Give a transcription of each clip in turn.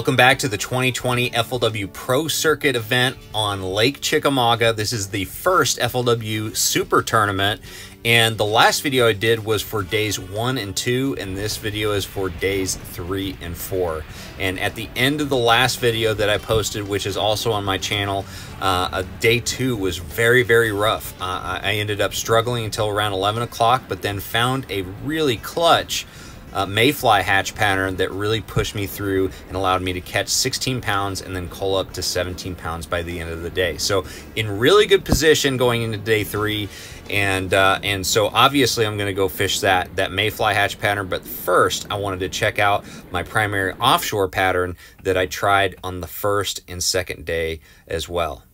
Welcome back to the 2020 FLW Pro Circuit event on Lake Chickamauga. This is the first FLW Super Tournament, and the last video I did was for days one and two, and this video is for days three and four. And at the end of the last video that I posted, which is also on my channel, uh, day two was very, very rough. Uh, I ended up struggling until around 11 o'clock, but then found a really clutch uh, mayfly hatch pattern that really pushed me through and allowed me to catch 16 pounds and then cull up to 17 pounds by the end of the day. So in really good position going into day three. And, uh, and so obviously I'm going to go fish that, that mayfly hatch pattern. But first I wanted to check out my primary offshore pattern that I tried on the first and second day as well.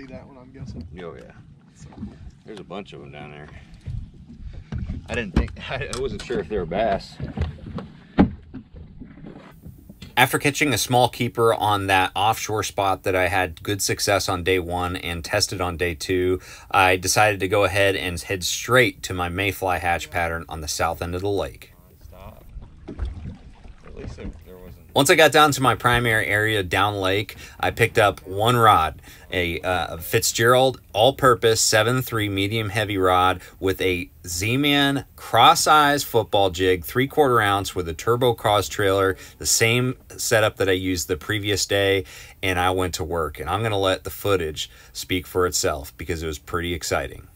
See that one, I'm guessing. Oh, yeah. There's a bunch of them down there. I didn't think, I wasn't sure if they were bass. After catching a small keeper on that offshore spot that I had good success on day one and tested on day two, I decided to go ahead and head straight to my mayfly hatch pattern on the south end of the lake. Stop. At least once I got down to my primary area down lake, I picked up one rod, a uh, Fitzgerald all-purpose 7-3 medium heavy rod with a Z-Man CrossEyeZ football jig, three-quarter ounce with a TurboCrawZ trailer, the same setup that I used the previous day, and I went to work. And I'm going to let the footage speak for itself because it was pretty exciting.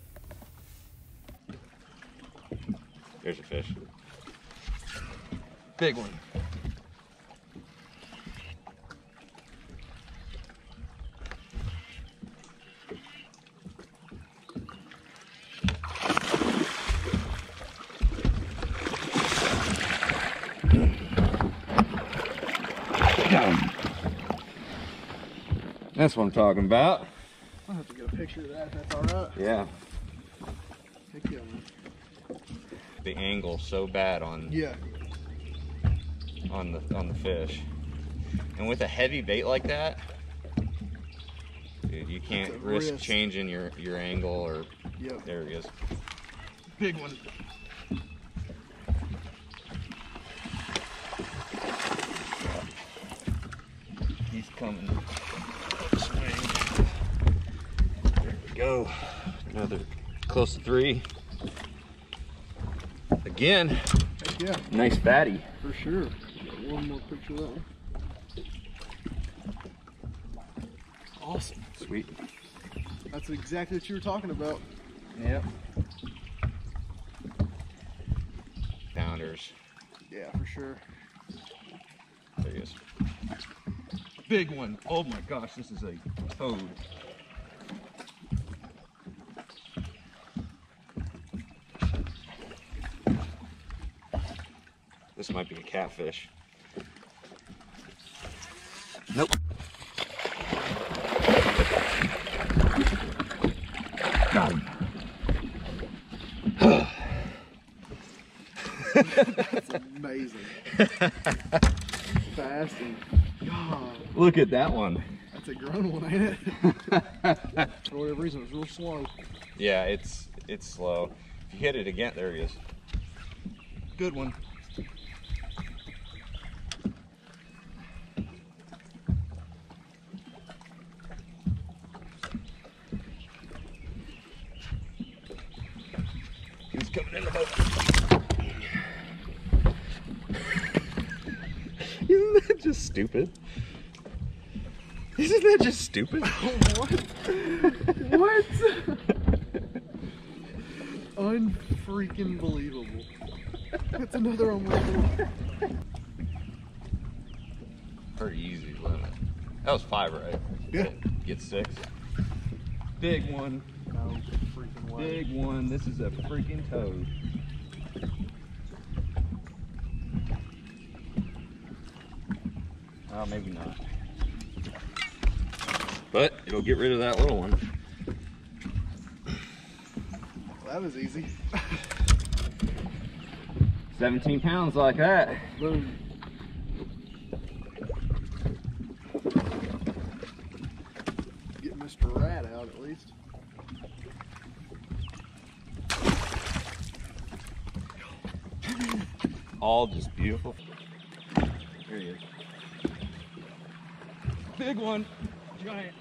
There's a fish. Big one. That's what I'm talking about. I'll have to get a picture of that that's alright. Yeah. Heck yeah, man. The angle so bad on yeah on the on the fish. And with a heavy bait like that, dude, you can't risk, risk, changing your your angle or yep. there he is. Big one. He's coming go. Another close to three. Again. Heck yeah. Nice fatty. For sure. one more picture of that one. Awesome. Sweet. That's exactly what you were talking about. Yep. Founders. Yeah, for sure. There he is. Big one. Oh my gosh, this is a toad. This might be a catfish. Nope. Got him. That's amazing. Fast and God. Look at that one. That's a grown one, ain't it? For whatever reason, it's real slow. Yeah, it's it's slow. If you hit it again, there he is. Good one. Coming in the boat. Isn't that just stupid? Isn't that just stupid? what? what? Unfreaking believable. That's another unbelievable. Pretty easy limit. That was five, right? Yeah. Get six. Big one. Big one. This is a freaking toad. Oh, maybe not. But it'll get rid of that little one. Well, that was easy. 17 pounds like that. Boom. Get Mr. Rat out at least. All just beautiful. Here he is. Big one. Giant.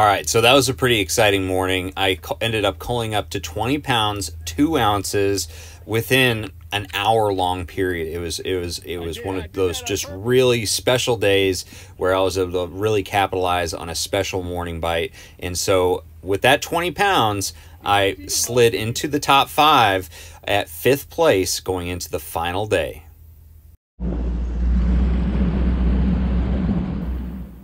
All right, so that was a pretty exciting morning. I ended up culling up to 20 pounds, two ounces within an hour long period. It was it was it was one of those just really special days where I was able to really capitalize on a special morning bite. And so with that 20 pounds, I slid into the top five at fifth place going into the final day.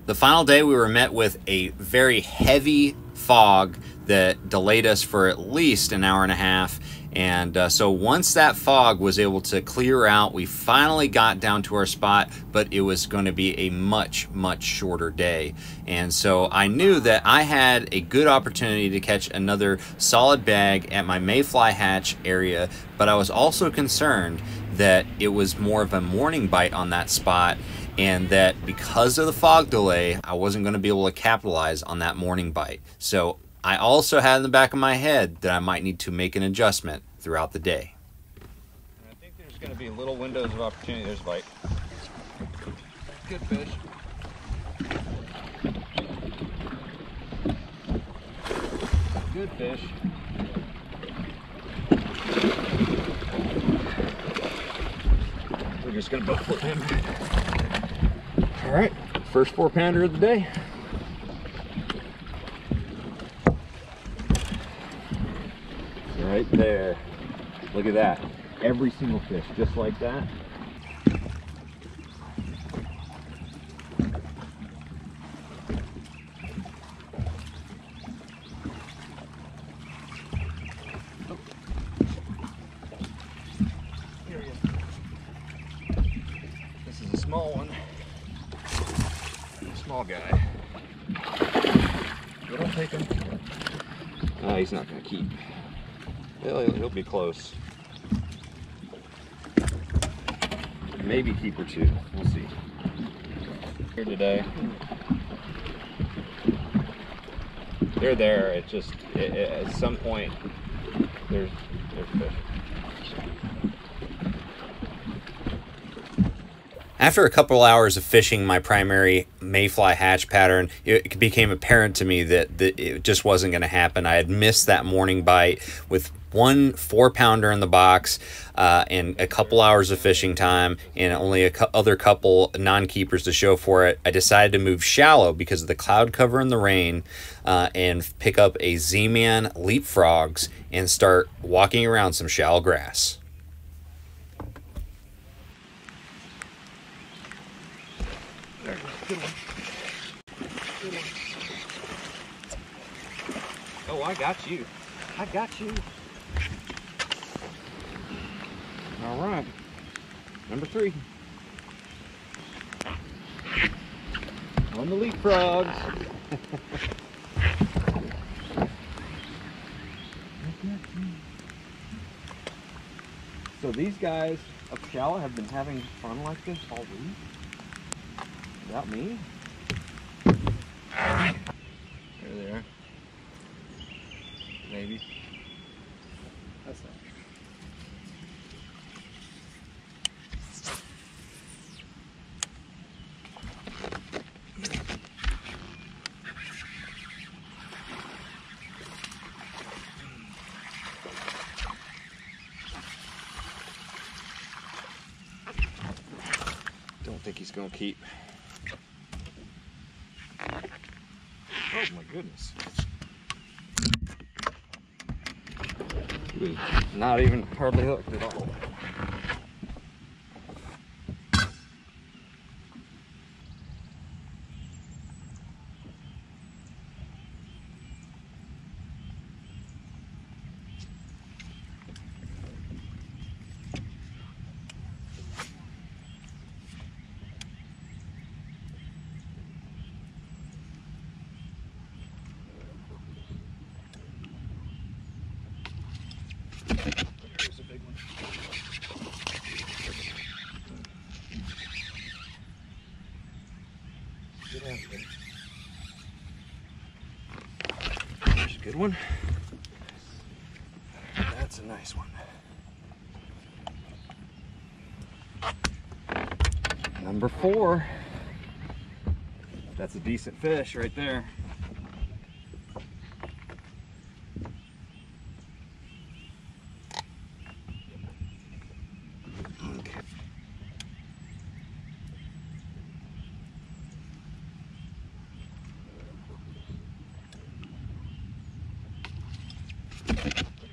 The final day, we were met with a very heavy fog that delayed us for at least an hour and a half. And uh, so once that fog was able to clear out, we finally got down to our spot, but it was going to be a much, much shorter day. And so I knew that I had a good opportunity to catch another solid bag at my mayfly hatch area, but I was also concerned that it was more of a morning bite on that spot and that because of the fog delay, I wasn't going to be able to capitalize on that morning bite. So I also had in the back of my head that I might need to make an adjustment throughout the day. I think there's going to be little windows of opportunity. There's a bite. Good fish. Good fish. We're just going to boat flip him. All right, first four pounder of the day. Right there. Look at that. Every single fish, just like that. Here he is. This is a small one. Small guy. But I'll take him. Ah, he's not going to keep. He'll, he'll be close. Maybe keeper two. We'll see. Here today. They're there. It just it, it- at some point there's there's fish. After a couple hours of fishing my primary mayfly hatch pattern, it became apparent to me that, that it just wasn't going to happen. I had missed that morning bite with one four pounder in the box uh, and a couple hours of fishing time and only a cou- other couple non keepers to show for it. I decided to move shallow because of the cloud cover and the rain uh, and pick up a Z Man leapfrogs and start walking around some shallow grass. Oh, I got you. I got you. All right. Number three. On the leapfrogs. so these guys up shallow have been having fun like this all week? Without me? There they are. Maybe. That's not. Think he's gonna keep. Oh my goodness. He was not even hardly hooked at all. Good one. That's a nice one. Number four. That's a decent fish right there. Okay.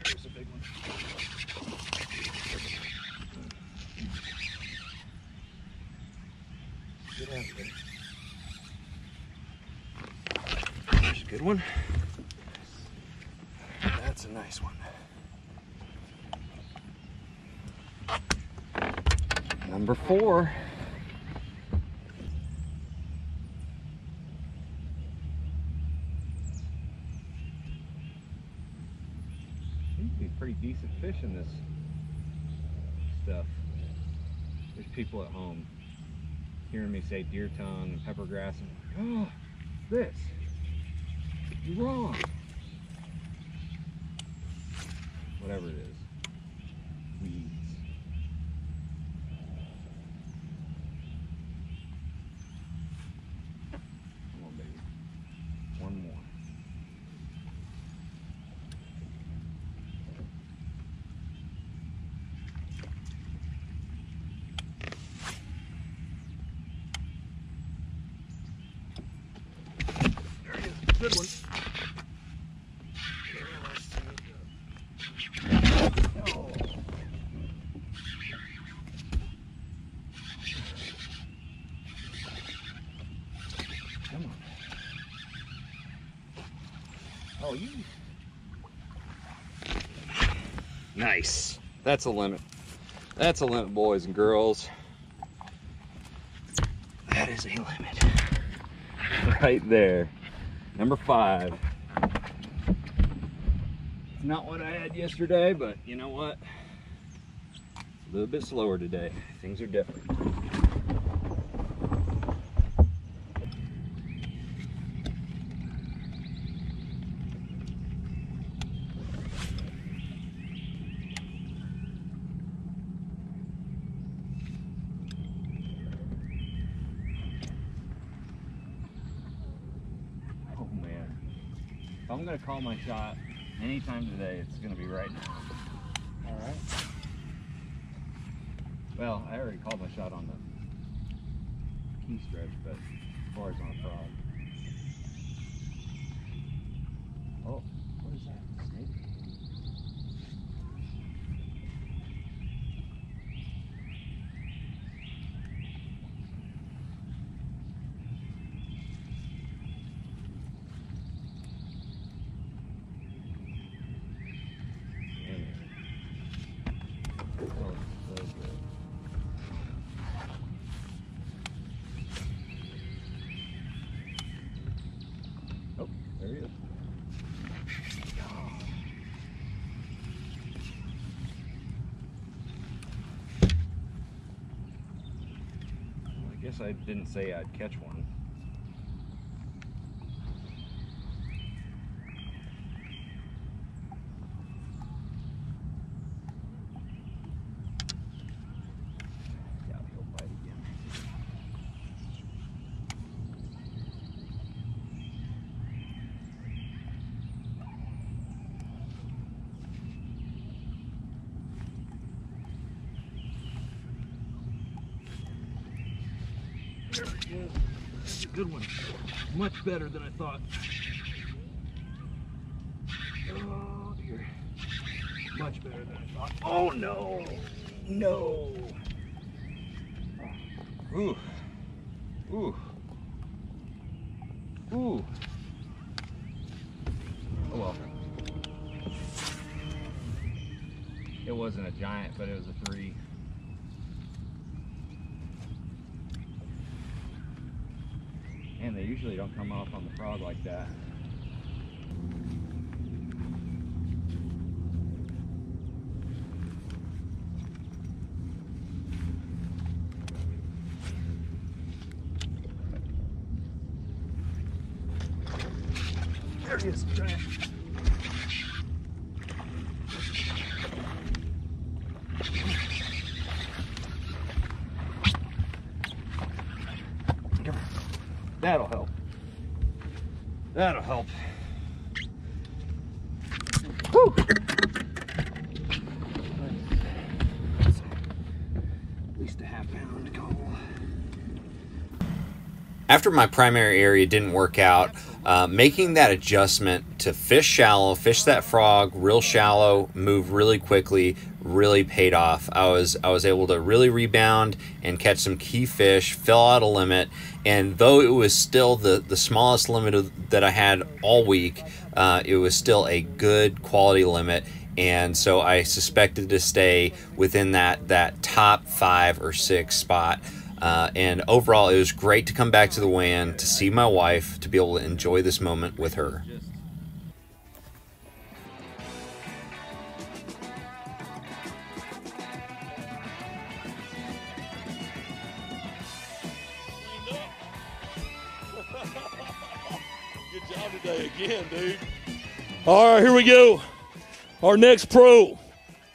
Here's a big one. Get out of there. There's a good one. That's a nice one. Four. Seems to be pretty decent fish in this stuff. There's people at home hearing me say deer tongue and pepper grass and oh, this. You're wrong. Whatever it is. Weeds. Come on, baby. One more. There it is. Good one. Oh. Come on. Oh, you. Nice. That's a limit. That's a limit, boys and girls. That is a limit. Right there. Number five. It's not what I had yesterday, but you know what? A little bit slower today. Things are different. Oh man. If I'm gonna call my shot anytime today, it's gonna be right now. Alright. Well, I already called my shot on the key stretch, but as far as on a frog. Oh, what is that? Snake? Damn it. Oh, so good. Oh, there he is. Well, I guess I didn't say I'd catch one. Doubt he'll bite again. There he is. That's a good one. Much better than I thought. Oh dear. Much better than I thought. Oh no! No! Oh. Ooh. Ooh. Ooh. Oh well. It wasn't a giant, but it was a three. usually don't come off on the frog like that. There he is, giant. That'll help. Woo! At least a half pound call. After my primary area didn't work out, uh, making that adjustment to fish shallow, fish that frog real shallow, move really quickly, really paid off. I was I was able to really rebound and catch some key fish, fill out a limit, and though it was still the the smallest limit of, that I had all week, uh, it was still a good quality limit. And so I suspected to stay within that that top five or six spot. Uh, and overall, it was great to come back to the weigh-in, to see my wife, to be able to enjoy this moment with her. Again, dude. All right, here we go. Our next pro.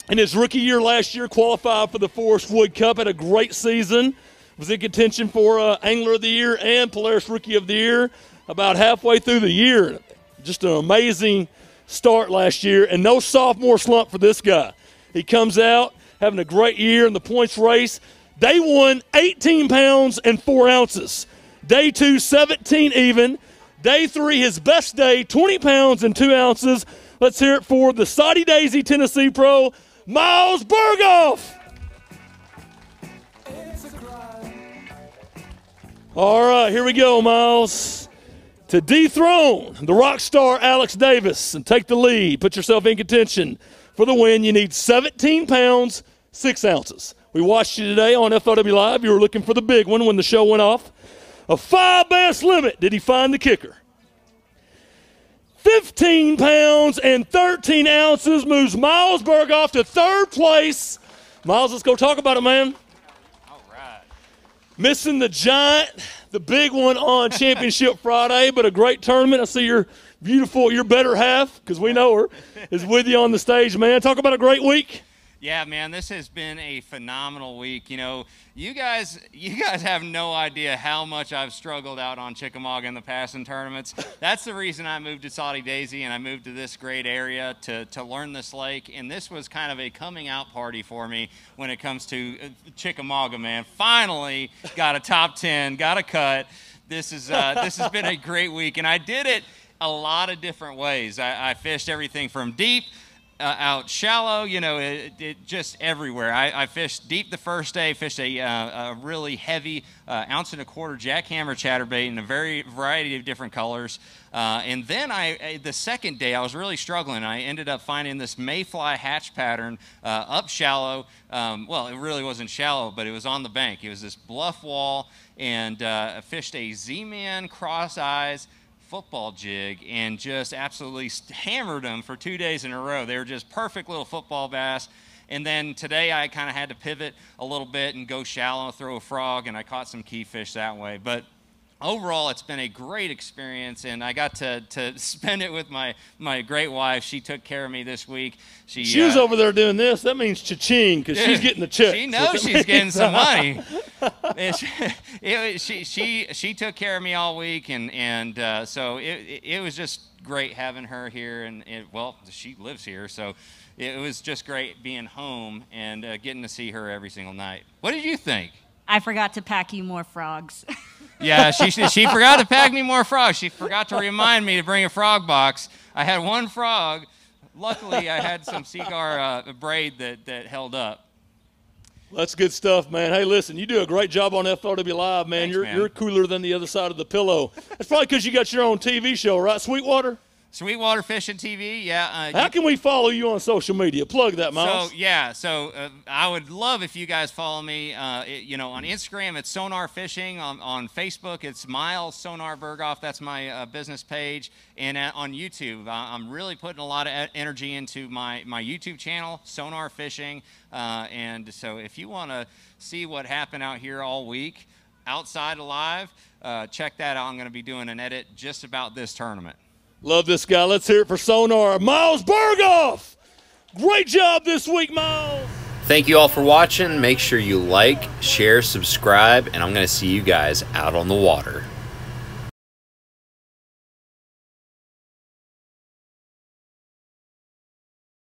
In his rookie year last year, qualified for the Forrest Wood Cup, had a great season. Was in contention for uh, Angler of the Year and Polaris Rookie of the Year about halfway through the year. Just an amazing start last year, and no sophomore slump for this guy. He comes out having a great year in the points race. Day one, 18 pounds and four ounces. Day two, 17 even. Day three, his best day, 20 pounds and two ounces. Let's hear it for the Soddy Daisy Tennessee Pro, Miles Burghoff. All right, here we go, Miles. To dethrone the rock star Alex Davis and take the lead, put yourself in contention for the win, you need 17 pounds, 6 ounces. We watched you today on FLW Live. You were looking for the big one when the show went off. A five bass limit. Did he find the kicker? 15 pounds and 13 ounces moves Miles Burghoff to third place. Miles, let's go talk about it, man. All right. Missing the giant, the big one on Championship Friday, but a great tournament. I see your beautiful, your better half, because we know her, is with you on the stage, man. Talk about a great week. Yeah, man, this has been a phenomenal week. You know, you guys, you guys have no idea how much I've struggled out on Chickamauga in the past in tournaments. That's the reason I moved to Soddy Daisy and I moved to this great area to, to learn this lake. And this was kind of a coming out party for me when it comes to uh, Chickamauga, man. Finally got a top 10, got a cut. This is uh, this has been a great week, and I did it a lot of different ways. I, I fished everything from deep uh, out shallow, you know, it, it just everywhere. I, I, fished deep the first day, fished a, uh, a really heavy uh, ounce and a quarter jackhammer chatterbait in a very variety of different colors. Uh, and then I, the second day, I was really struggling. I ended up finding this mayfly hatch pattern uh, up shallow. Um, well, it really wasn't shallow, but it was on the bank. It was this bluff wall, and uh, I fished a Z-Man CrossEyeZ football jig and just absolutely hammered them for two days in a row. They were just perfect little football bass. And then today I kind of had to pivot a little bit and go shallow, throw a frog, and I caught some key fish that way. But overall, it's been a great experience, and I got to, to spend it with my, my great wife. She took care of me this week. She, She was uh, over there doing this. That means cha-ching because she's getting the check. She knows she's getting some money. And she, it, she, she, she took care of me all week, and, and uh, so it, it was just great having her here. And it, well, she lives here, so it was just great being home and uh, getting to see her every single night. What did you think? I forgot to pack you more frogs. Yeah, she, she forgot to pack me more frogs. She forgot to remind me to bring a frog box. I had one frog. Luckily, I had some Seaguar uh, braid that, that held up. That's good stuff, man. Hey, listen, you do a great job on FLW Live, man. Thanks, you're man. you're cooler than the other side of the pillow. That's probably because you got your own TV show, right? Sweetwater. Sweetwater Fishing TV, yeah. Uh, How can we follow you on social media? Plug that, Miles. So yeah, so uh, I would love if you guys follow me. Uh, it- you know, on Instagram it's Sonar Fishing. On, on Facebook it's Miles Sonar Burghoff. That's my uh, business page. And uh, on YouTube, I'm really putting a lot of energy into my my YouTube channel, Sonar Fishing. Uh, and so if you want to see what happened out here all week, outside alive, uh, check that out. I'm going to be doing an edit just about this tournament. Love this guy. Let's hear it for Sonar. Miles Burghoff. Great job this week, Miles. Thank you all for watching. Make sure you like, share, subscribe, and I'm going to see you guys out on the water.